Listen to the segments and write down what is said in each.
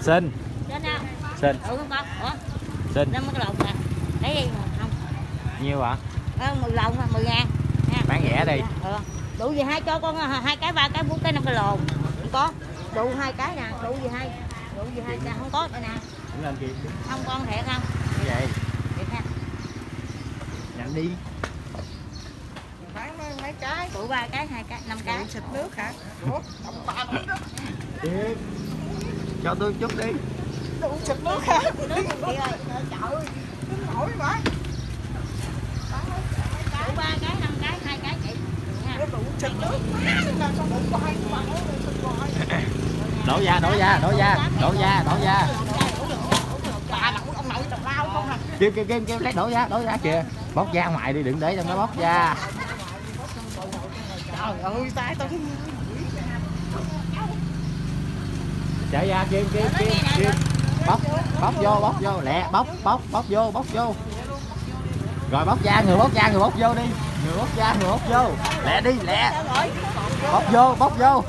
xin xin Ừ không con. Ủa, xin năm cái lồng nè. Lấy đi mà không. nhiêu ạ Ờ, 10 lồng mà 10 ngàn. Nha. bán rẻ đi Ừ. Đủ gì hai cho con ờ, hai cái ba cái bốn cái năm cái lồn. Không có. Đủ hai cái nè, đủ gì hai. Đủ gì hai nè, không có đây nè. Không con thiệt không? vậy Thiệt ha. nhận đi bán mấy, mấy cái Đủ ba cái, hai cái, năm cái. Xịt nước hả ủa đó Điệp cho tôi chút đi đủ chụp nước hả chị ơi? trời ơi đứng nổi quá Đủ ba cái, năm cái, hai cái chị. Đủ nước là đổ ra đổ ra đổ ra đổ ra đổ ra kêu kêu kêu kêu lấy đổ ra đổ ra kìa bóc ra ngoài đi đừng để trong đó bóc ra trời ơi tay tôi chạy ra kim kim kim kim bóc bóc vô bóc vô lẹ bóc bóc bóc vô bóc vô rồi bóc ra người bóc ra người bóc vô đi người bóc ra người bóc vô lẹ đi lẹ bóc vô bóc vô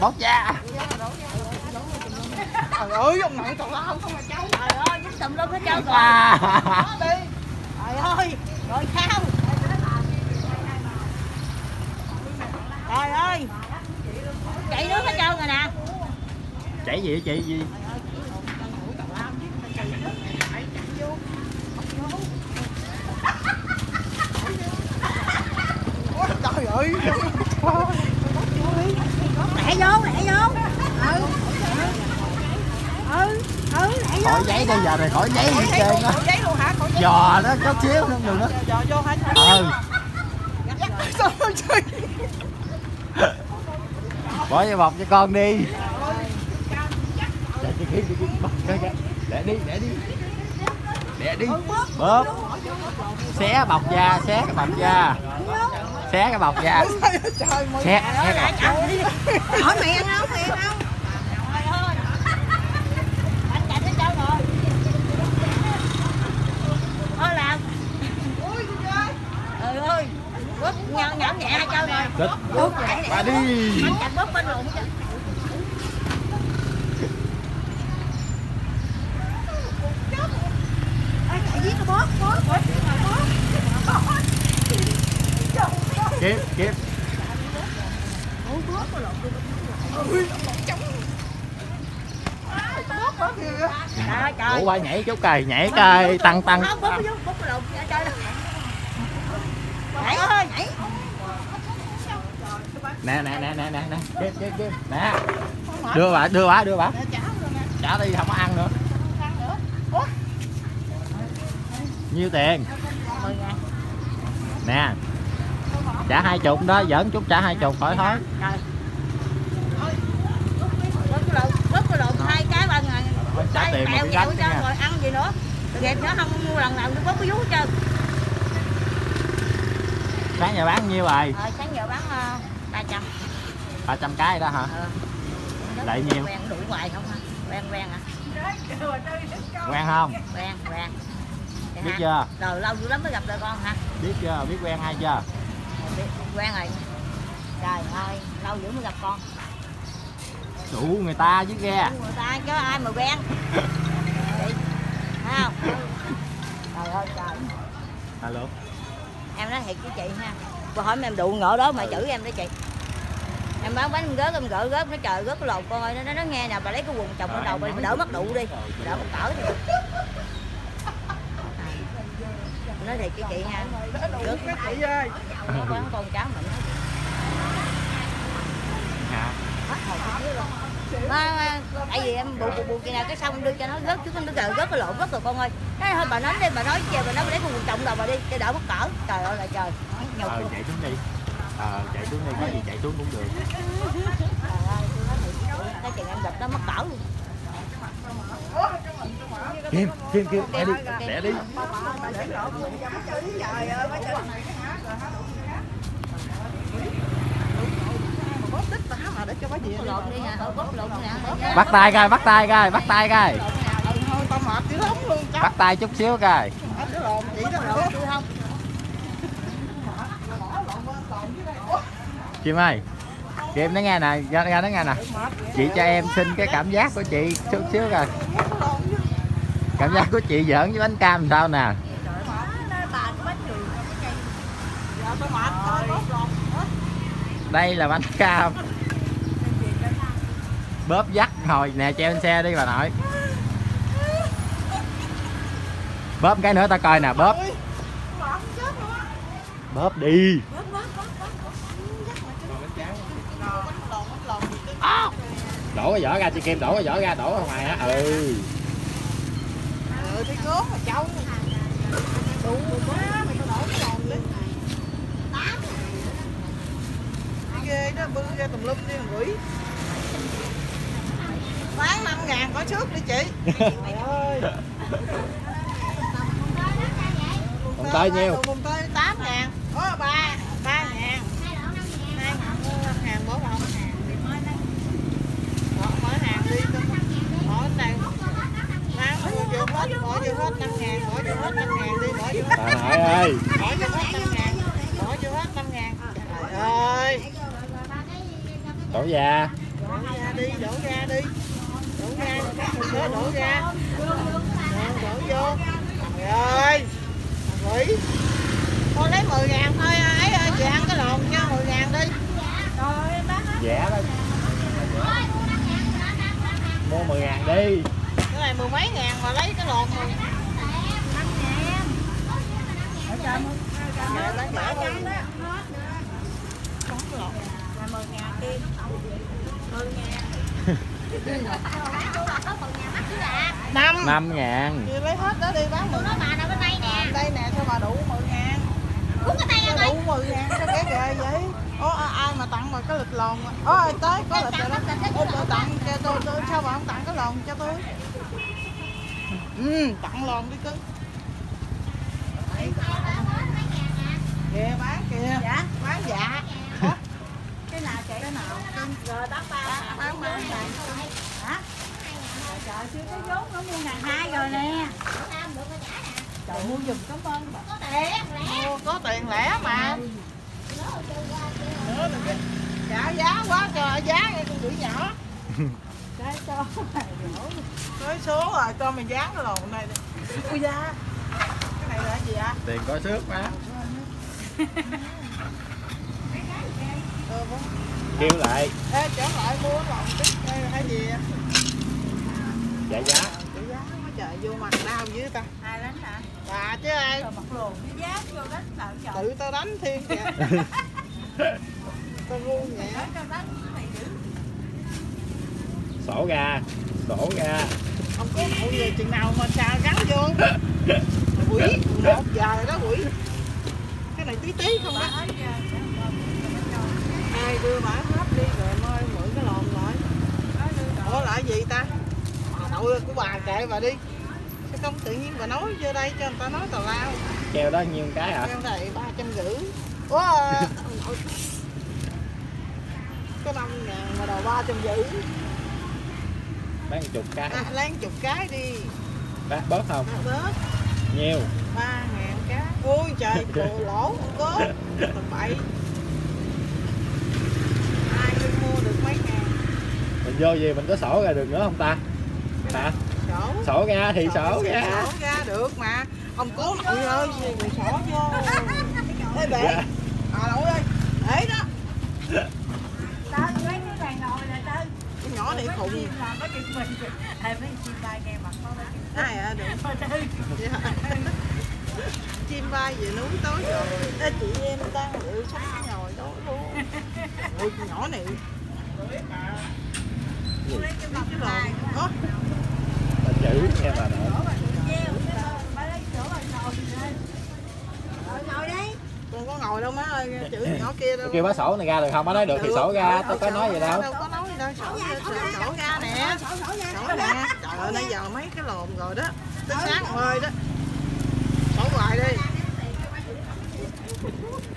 bóc ra trời ơi ông nội tào lao không à cháu Trời ơi, dính tùm lum hết rồi. à. đi Trời ơi, rồi sao? Trời ơi. Chạy nước hết trơn rồi nè. Chảy gì chị? Gì? Trời ơi Lẹ vô, lẹ vô. Ừ. Ừ, ừ, lẹ vô. khỏi giấy đi giờ này khỏi giấy gì trơn á. giò đó chút xíu đừng giờ vô hả? Ừ. bỏ vô bọc cho con đi Bọc ra, ra. để đi để đi để đi bóp xé bọc ra xé cái bọc ra xé cái bọc mày xé xé cái bọc Hỏi mày ăn không, mày ăn không? Ơi. Quất nhau nhõm nhẹ hai trơn rồi. Lại qua đi Anh chặt bóp bên lụng chứ. Ê, chạy giết nó bóp, bóp, bóp, bóp kịp kịp Ủa, ba nhảy chú cày nhảy cày tăng tăng. Nè nè nè nè nè nè. Kịp kịp nè. Đưa bà đưa bà đưa bà. Trả đi không có ăn nữa. Nhiêu tiền? Nè trả hai chục đó giỡn chút trả hai chục khỏi thôi trả tiền mà gánh nha rồi, ăn gì nữa. Nghiệp nó không mua lần nào nó bóp cái vú hết trơn. sáng giờ bán nhiêu rồi Ờ, sáng giờ bán ba trăm. ba trăm cái đó hả Ờ. Lại nhiêu? Quen đủ hoài không hả? Quen quen hả? quen không Quen quen. Biết chưa Rồi lâu dữ lắm mới gặp lại con hả? biết chưa biết quen hay chưa Quen rồi. Trời ơi, lâu dữ mới gặp con. đủ người ta chứ ghe Người ta chứ ai mà quen. Thấy không? Trời ơi trời. alo Em nói thiệt với chị ha. Cô hỏi em đụ ngộ đó mà chửi em đó chị. Em bán bánh em gớt em gỡ gớt nó trời gớt cái lột con ơi nó, nó, nghe nè bà lấy cái quần chồng lên đầu bà đỡ mất đụ đi đỡ mất cỡ đi nói thiệt với chị ha gớt cái chị ơi nó bán con cháu mình nó hả mà, tại vì em bù bù bù kia nào cái xong đưa cho nó gớt chứ nó trời gớt cái lộn gớt rồi con ơi cái thôi bà nói đi bà nói về bà nói bà lấy con quần trọng đầu bà đi cho đỡ mất cỡ trời ơi là trời nhục ờ chạy xuống đi ờ chạy xuống đi có gì chạy xuống cũng được cái chừng em gặp nó mất cỡ luôn kim kim kim đi lẹ đi trời ơi mấy trời này hả rồi hả bóp tích mà hả mà để cho bác gì lộn đi nè thôi bóp lộn nè bắt tay coi bắt tay coi bắt tay coi. Bắt tay chút xíu coi. Chị đó kim ơi Kim nó nghe nè ra, ra nó nghe nè. Chị cho em xin cái cảm giác của chị chút xíu coi. Cảm giác của chị giỡn với bánh cam sao nè. Đây là bánh cam bóp dắt hồi nè treo lên xe đi bà nội. Bóp cái nữa ta coi nè bóp. Bóp đi. Đổ cái vỏ ra chị kim đổ cái vỏ ra đổ ra ngoài á. Ừ. Ừ, thì gớm mà cháu. Đủ quá, mày tao đổ cái lòn đi. Cái ghê đó, bưng ra tùm lum đi mà gửi. Bán 5 ngàn có trước đi chị. Trời ơi. Còn tới nhiêu? Mùng tơi 8 ngàn. Có 3, 3 ngàn. 2 ngàn mua 5 ngàn bố không? Bỏ, mở hàng đi. Bỏ này. Bán mua vô hết, bỏ vô hết 5 ngàn, bỏ vô hết 5 ngàn đi, bỏ vô hết. bà nội ơi Bỏ vô hết 5 ngàn. Bỏ vô hết 5 ngàn. Trời ơi. đổ ra Đổ ra đi, đổ ra đi. Đổ ra, đừng có đổ ra. Đổ, đổ vô. Trời ơi. Thằng Quỷ. Thôi lấy 10 ngàn thôi, ấy ơi, chị ăn cái lồn cho 10 ngàn đi. Rồi, bán hết. vẽ đó mua 10 ngàn đi Cái này mười mấy ngàn mà lấy cái lấy. Không có lồn. Năm. 5 ngàn Chị lấy hết đó đi bán 10 Đây nè sao bà đủ 10 ngàn Sao đủ 10 ngàn sao ghé ghê vậy Ủa à, ai mà tặng mà cái lịch lồn Ủa tới có lịch rồi đó. Ủa tôi tặng cho tôi, tôi sao bà không tặng cái lồn cho tôi. Ừ tặng lồn đi cưng Kìa bán kìa. Dạ. Bán dạ. Ủa, cái nào chị cái nào? Rồi bán ba. Bán bán hả? Trời chưa có vốn nó mua ngàn hai rồi nè. Trời mua giùm cảm ơn bà. Mua có tiền lẻ mà Nữa Trả giá quá trời giá nghe con đuổi nhỏ. Cái cho số rồi cho mình dán cái lồn này đi. Ui da. Cái này là cái gì ạ? tiền có xước má Ờ, kêu lại. Ê, trở lại mua lồn tiếp. Đây là cái gì ạ? trả giá. Cái giá quá trời vô mặt đau dữ ta. Ai đánh hả? Bà chứ ai? Mặt cái giá vô đánh trời. Tự tao đánh thiên kìa sổ ra sổ ra. Không có hậu về chừng nào mà xà gắn vô. Quỷ Một giờ rồi đó quỷ. Cái này tí tí không đó ai đưa bả hết đi rồi mới mượn cái lồn lại. Ủa lại gì ta? Nội của bà kệ bà đi. Sao không tự nhiên bà nói vô đây cho người ta nói tào lao. Keo đó nhiêu cái hả? Kêu này ba trăm rưỡi. Ủa. Có năm ngàn mà đầu ba trăm rưỡi. Bán chục cái. À, lấy chục cái đi. Bán bớt không? À, bớt. Nhiêu ba ngàn cái. Ôi trời cồ lỗ không có. Tầm bậy ai đi mua được mấy ngàn? Mình vô gì mình có sổ ra được nữa không ta? Hả? Sổ. Sổ ra thì sổ ra. sổ ra được mà. Ông cố. Nội ơi gì người sổ vô. Ê bể. Dạ. à nội ơi để đó tao lấy cái bàn ngồi nè tao cái nhỏ này khùng làm có chuyện mình hay mấy chim bay nghe mặt con đấy ai à được Dạ. chim bay về núi tối rồi. Chị em đang sách cái nhồi đó luôn. Ôi nhỏ này. Bà chữ nghe bà nội treo bà lấy chỗ bà ngồi lên Rồi, ngồi đi con có ngồi đâu má ơi chữ nhỏ kia đâu. Kêu bá sổ này ra được không? Bá nói được thì sổ ra tôi có nói gì đâu đâu sổ sổ, sổ ra nè? sổ nè. Trời ơi nãy giờ mấy cái lồn rồi đó. Tới sáng ơi đó. Sổ hoài đi.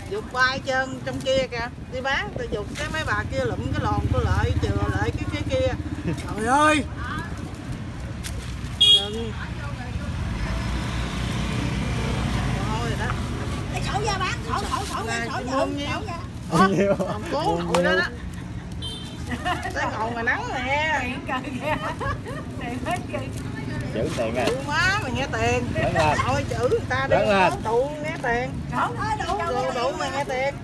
Dục bay chân trong kia kìa. Đi bán tôi dục cái mấy bà kia lụm cái lồn tôi lợi chừa lại cái cái kia. Trời ơi. Đừng thôi đó. Sổ ra bán sổ sổ sổ ra sổ ra sổ ra cố đó đó tới ngồi ngoài nắng nè giữ tiền rồi Chịu má mày nghe tiền. Lớn lên. Thôi chữ người ta đi Lớn lên. Tụ nghe tiền. Đủ đủ mày nghe tiền.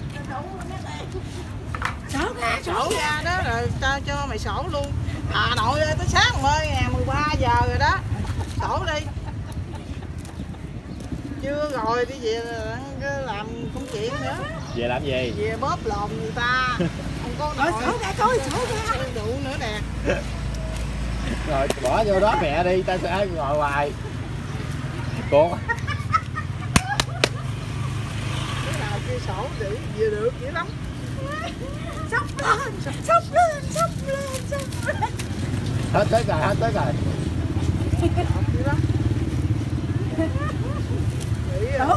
Sổ ra đó rồi tao cho mày sổ luôn. Hà Nội ơi tới sáng ơi nè 13 giờ rồi đó. Sổ đi. Chưa rồi đi về làm công chuyện nữa. Về làm gì? Về bóp lồn người ta Nội Sổ ra coi sổ ra. Đủ nữa nè. Rồi bỏ vô đó mẹ đi ta sẽ ngồi hoài. Cô Cái nào kia sổ giữ vừa được dữ lắm. Hết tới rồi hết tới rồi. Dữ lắm. Nghĩ rồi.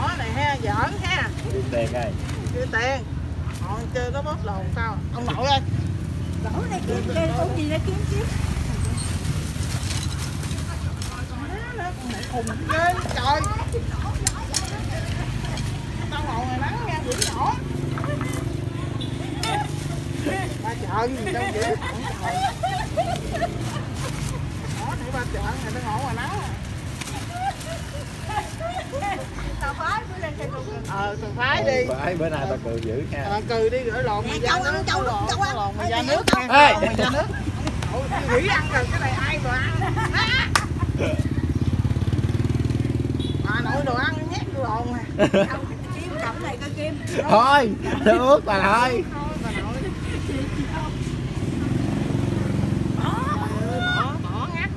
Nhỏ này ha giỡn ha. Đi tiền rồi chưa tiền. Họ chơi nó bóp lồn sao? Ông nội ơi. Má nó con này khùng ghê trời. Tao ngồi ngoài nắng nha quỷ nhỏ ba trợn gì đâu vậy ba trợn này tao ngồi ngoài nắng à. ờ tao phái đi. Phải bữa nay tao cười dữ nha. À, cừ đi rửa lộn mày ra nước châu lộn châu lộn mày ra nước. Ê! mày ra nước. Nghĩ ăn rồi cái này ai mà ăn? À nội đồ ăn nhét vô lộn nè thôi nó ướt bà thôi thôi bà nội. Bỏ. Bỏ ngắt.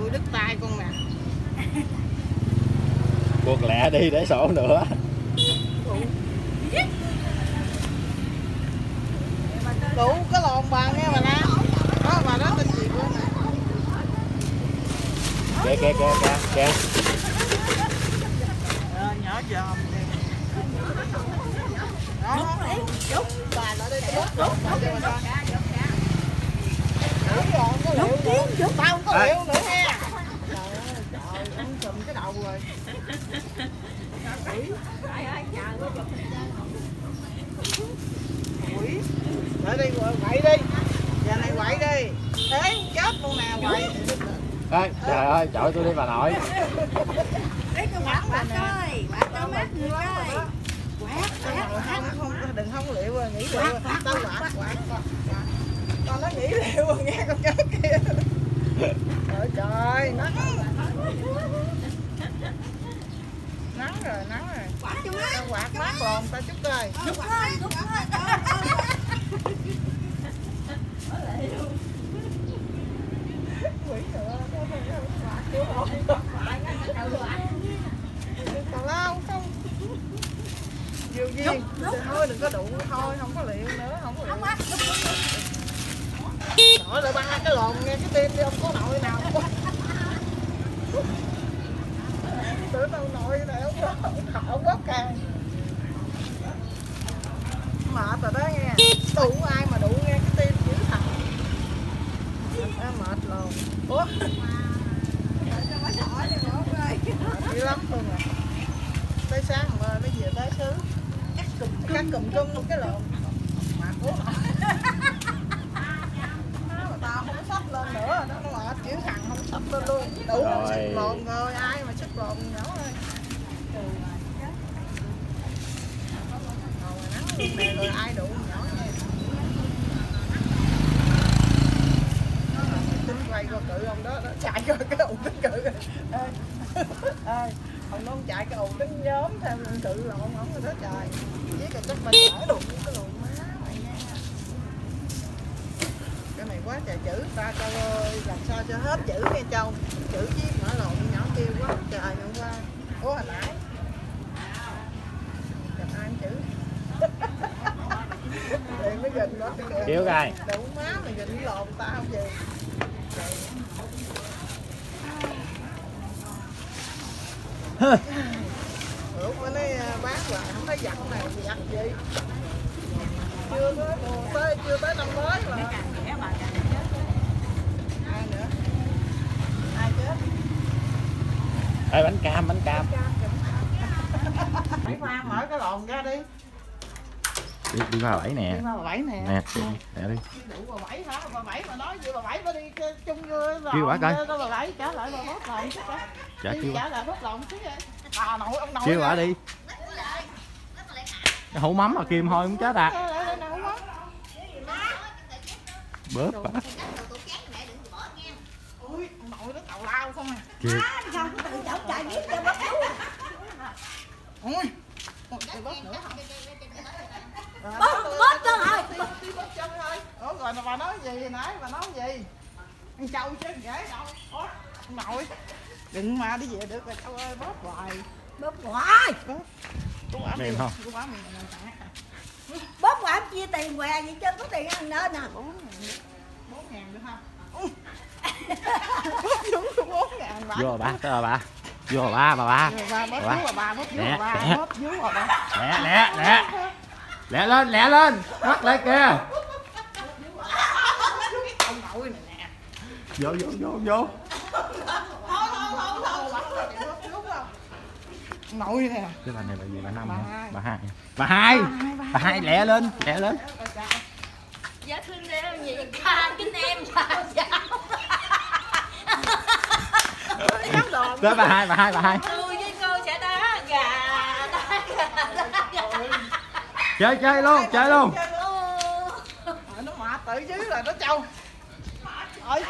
Ừ đứt tay con nè. Buộc lẹ đi để sổ nữa đủ cái lộn bà nghe bà na đó bà đó tên gì luôn kìa kìa kìa kìa kìa. Ờ, nhỏ kìa. đó. Bà lại đây coi. Đủ lộn có liệu tao không có liệu nữa ha. Trời ơi trời chùm cái đầu rồi quỷ để đi quậy đi giờ này quậy đi thế chết luôn nè quậy Ê, trời ơi chọi tôi đi bà nội. Không không đừng không liệu rồi nghĩ liệu. rồi. tao quạt quạt quạt quạt. con nó nghĩ liệu rồi nghe con chó kia. Trời trời nắng. Nắng rồi nắng rồi. Tao quạt mát lồn tao chút coi. Quỷ nữa còn lao không nhiều gì thôi đừng có đụng thôi không có liệu nữa không có liệu Trời ba cái lồn nghe cái tim đi không có nội nào tưởng đâu nội này không có không có càng mệt rồi đó nghe đủ ai mà đủ nghe cái tim dữ thật mệt luôn ủa lắm luôn à. Tới sáng mà mới về tới xứ. Cắt cùm chung luôn cái lộn. Mà cố tao không sắp lên nữa nó mệt chữ thằng không sắp lên luôn. Đủ sức lộn rồi ai mà sức lộn nhỏ ơi. Rồi ai đủ nhỏ nha Nó là mày tính quay coi cự ông đó, đó chạy coi cái ụng tính cự ê ê ông nó không chạy cái ồn tính nhóm theo sự lộn ổng rồi đó trời với cái chắc mình chở đụng cái lùn má mày nha. Cái này quá trời chữ ta cho ơi, làm sao cho hết chữ nghe chồng chữ với mở lộn nhỏ kêu quá trời hôm qua ủa hồi nãy gặp ai không chữ thì mới gìn đó Kêu coi. đủ má mày gìn lộn tao không gì Ủa bữa nay à, bán lại không thấy giặt nào giặt gì chưa tới mùa tới chưa tới năm mới mà ai nữa ai chết Ê, bánh cam bánh cam. Mấy Phan mở cái lồn ra đi. Đi đi bà bảy nè. Đi bà bảy nè. Nè đi nè đi. Đủ bà bảy hả? Bà bảy mà nói gì bà bảy có đi chung với Kêu bà coi. bà bảy trả lại bà bóp lòng trả Đi kêu trả lại bóp lòng chứ bà nội ông nội kêu bà đi. Cái hũ mắm mà kim thôi cũng chết à. Bớt bà ui ông nội lao không à? Kêu Không có tự chổng chạy biết cho bác chú. Ôi, tôi bóp nữa. Rồi, Bóp, bóp rồi. Bóp chân thôi ủa rồi mà bà nói gì? Nãy bà nói gì? Ăn trâu chứ dễ đâu. Ủa, nội đừng mà đi về được rồi châu ơi bóp hoài. Bóp hoài. Quả Mềm không? Bóp hoài em chia tiền què gì chứ có tiền ăn nữa nè. bốn ngàn bốn ngàn được không đúng có bốn ngàn bà vô bà tới rồi bà. Vô bà bà bà. Vô bà bóp Bà. vú bà bà bóp vú Lẹ, bà bà bóp vú bà bà. Lẹ lẹ lẹ lẹ lên lẹ lên. Bắt lại kìa. Ông nội này nè. Vô vô vô vô. Bà nội nè. Cái bà này là gì? Bà năm Bà hả? hai. bà hai. Bà hai. Bà hai lẹ lên lẹ lên. Dạ thương em gì ca kính em sao đòn tới bà hai bà hai bà hai Tôi với cô sẽ đá gà, đá gà, đá gà. chơi chơi luôn chơi luôn. nó mệt tự dưới là nó trâu. Ở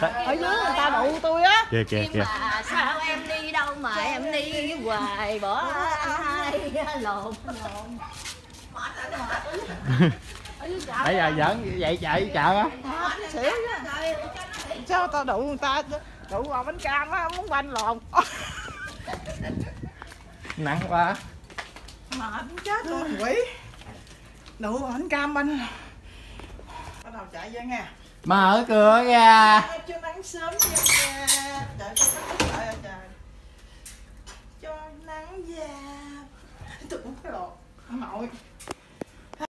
Tới- ở dưới người ta đụ tôi á. Kìa kìa kìa. sao em đi đâu mà em đi hoài bỏ ai lộn lộn. bây giờ giỡn vậy chạy chợ á. Xỉu sao tao đụ người ta đụ vào bánh cam á muốn banh lòn nặng quá. Mà cũng chết luôn quỷ đụ vào bánh cam banh. Bắt đầu chạy ra nha. Mở cửa ra. Cho nắng sớm nha cha trời cho nắng trời ơi trời. Cho nắng già tụi cái lột nội